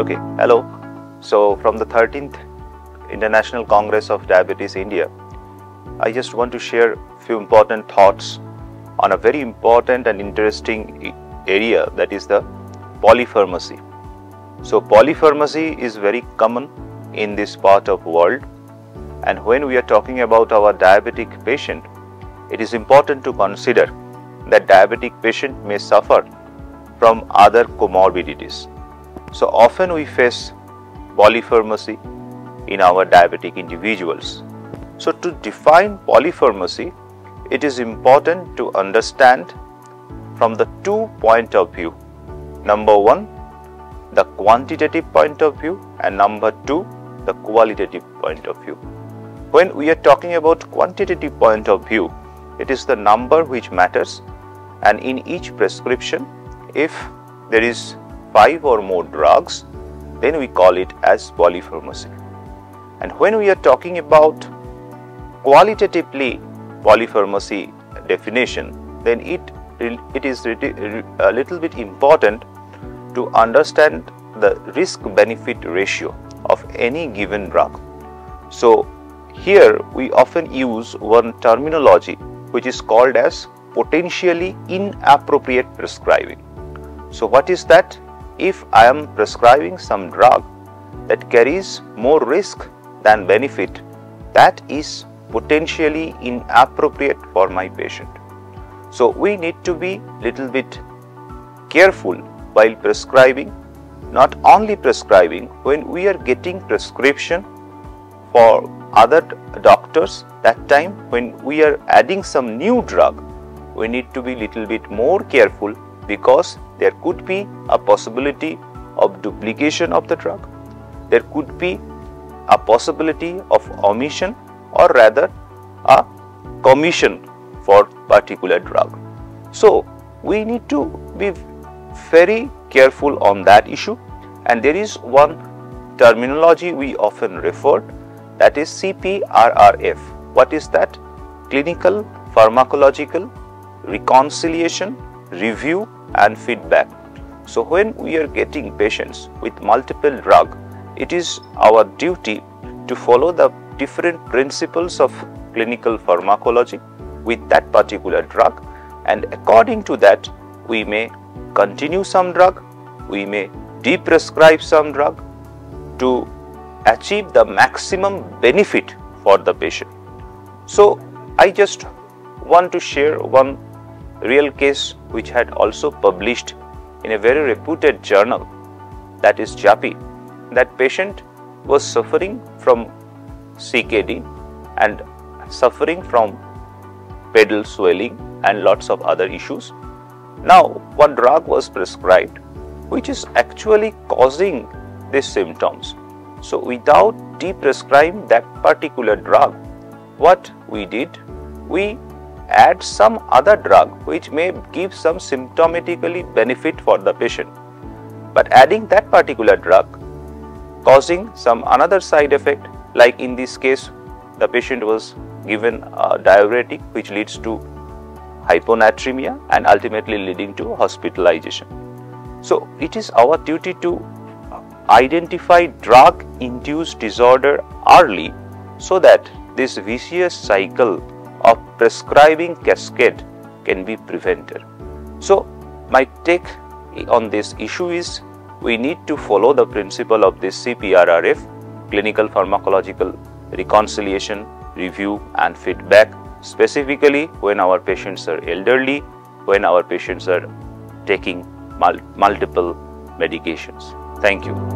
Okay, hello. So, from the 13th International Congress of Diabetes India, I just want to share a few important thoughts on a very important and interesting area that is the polypharmacy. So, polypharmacy is very common in this part of world and when we are talking about our diabetic patient, it is important to consider that diabetic patient may suffer from other comorbidities. So often we face polypharmacy in our diabetic individuals. So to define polypharmacy, it is important to understand from the two point of view. Number one, the quantitative point of view and number two, the qualitative point of view. When we are talking about quantitative point of view, it is the number which matters and in each prescription, if there is 5 or more drugs, then we call it as polypharmacy. And when we are talking about qualitatively polypharmacy definition, then it, it is a little bit important to understand the risk benefit ratio of any given drug. So, here we often use one terminology which is called as potentially inappropriate prescribing. So, what is that? If I am prescribing some drug that carries more risk than benefit, that is potentially inappropriate for my patient. So, we need to be little bit careful while prescribing, not only prescribing when we are getting prescription for other doctors that time when we are adding some new drug we need to be little bit more careful because there could be a possibility of duplication of the drug there could be a possibility of omission or rather a commission for particular drug so we need to be very careful on that issue and there is one terminology we often refer that is CPRRF. What is that? Clinical Pharmacological Reconciliation, Review and Feedback. So, when we are getting patients with multiple drug, it is our duty to follow the different principles of clinical pharmacology with that particular drug and according to that we may continue some drug, we may deprescribe some drug to achieve the maximum benefit for the patient. So, I just want to share one real case which had also published in a very reputed journal that is JAPI. That patient was suffering from CKD and suffering from pedal swelling and lots of other issues. Now, one drug was prescribed which is actually causing these symptoms so, without deprescribing that particular drug, what we did, we add some other drug which may give some symptomatically benefit for the patient. But adding that particular drug causing some another side effect like in this case the patient was given a diuretic which leads to hyponatremia and ultimately leading to hospitalization. So, it is our duty to identify drug induced disorder early so that this vicious cycle of prescribing cascade can be prevented. So, my take on this issue is we need to follow the principle of this CPRRF clinical pharmacological reconciliation, review and feedback specifically when our patients are elderly, when our patients are taking mul multiple medications. Thank you.